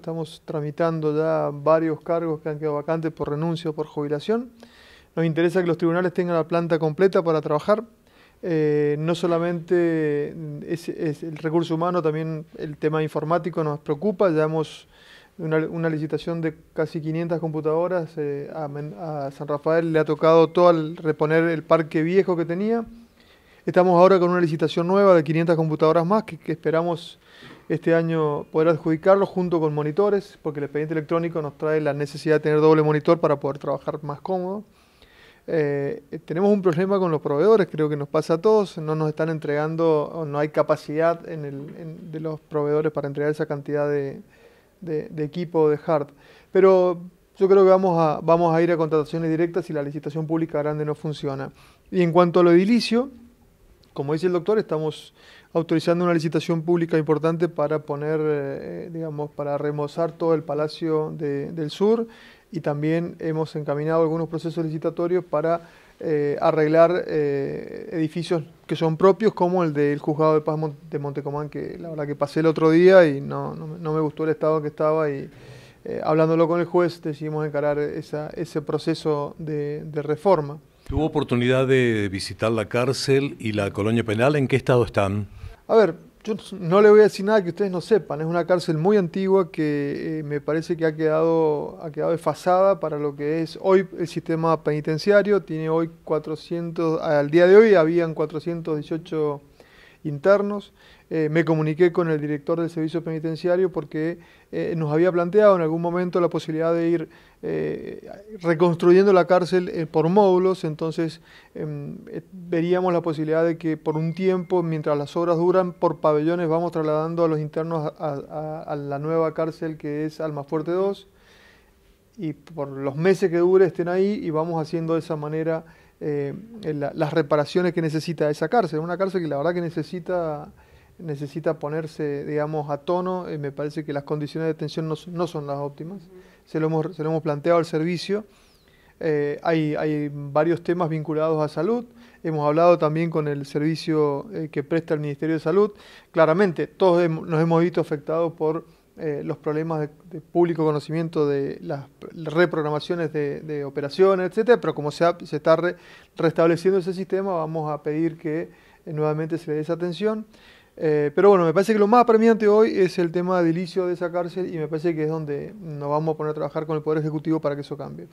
Estamos tramitando ya varios cargos que han quedado vacantes por renuncia o por jubilación. Nos interesa que los tribunales tengan la planta completa para trabajar. Eh, no solamente es, el recurso humano, también el tema informático nos preocupa. Ya hemos una, licitación de casi 500 computadoras. Eh, a, San Rafael le ha tocado todo el reponer el parque viejo que tenía. Estamos ahora con una licitación nueva de 500 computadoras más que, esperamos este año poder adjudicarlo junto con monitores, porque el expediente electrónico nos trae la necesidad de tener doble monitor para poder trabajar más cómodo. Eh, tenemos un problema con los proveedores, creo que nos pasa a todos, no nos están entregando, no hay capacidad de los proveedores para entregar esa cantidad de, de, equipo de hard. Pero yo creo que vamos a, vamos a ir a contrataciones directas si la licitación pública grande no funciona. Y en cuanto a lo edilicio, como dice el doctor, estamos autorizando una licitación pública importante para poner, eh, digamos, para remozar todo el Palacio del Sur y también hemos encaminado algunos procesos licitatorios para eh, arreglar eh, edificios que son propios, como el del Juzgado de Paz de Montecomán, que la verdad que pasé el otro día y no, no, me gustó el estado que estaba y hablándolo con el juez decidimos encarar ese proceso de reforma. ¿Tuvo oportunidad de visitar la cárcel y la colonia penal? ¿En qué estado están? A ver, yo no le voy a decir nada que ustedes no sepan. Es una cárcel muy antigua que eh, me parece que ha quedado, ha quedado desfasada para lo que es hoy el sistema penitenciario. Tiene hoy 400, al día de hoy habían 418 internos. Eh, me comuniqué con el director del servicio penitenciario porque eh, nos había planteado en algún momento la posibilidad de ir eh, reconstruyendo la cárcel por módulos, entonces em, veríamos la posibilidad de que por un tiempo, mientras las obras duran, por pabellones vamos trasladando a los internos a, la nueva cárcel que es Almafuerte 2 y por los meses que dure estén ahí y vamos haciendo de esa manera las reparaciones que necesita esa cárcel. Una cárcel que la verdad que necesita necesita ponerse, digamos, a tono. Eh, me parece que las condiciones de detención no, no son las óptimas. se, lo hemos, se lo hemos planteado al servicio. Eh, hay, hay, varios temas vinculados a salud. Hemos hablado también con el servicio eh, que presta el Ministerio de Salud. Claramente, todos nos hemos visto afectados por los problemas de, público conocimiento de las reprogramaciones de, operaciones, etcétera, pero como se, está restableciendo ese sistema, vamos a pedir que nuevamente se le dé esa atención. Eh, pero bueno, me parece que lo más apremiante hoy es el tema edilicio de esa cárcel y me parece que es donde nos vamos a poner a trabajar con el Poder Ejecutivo para que eso cambie.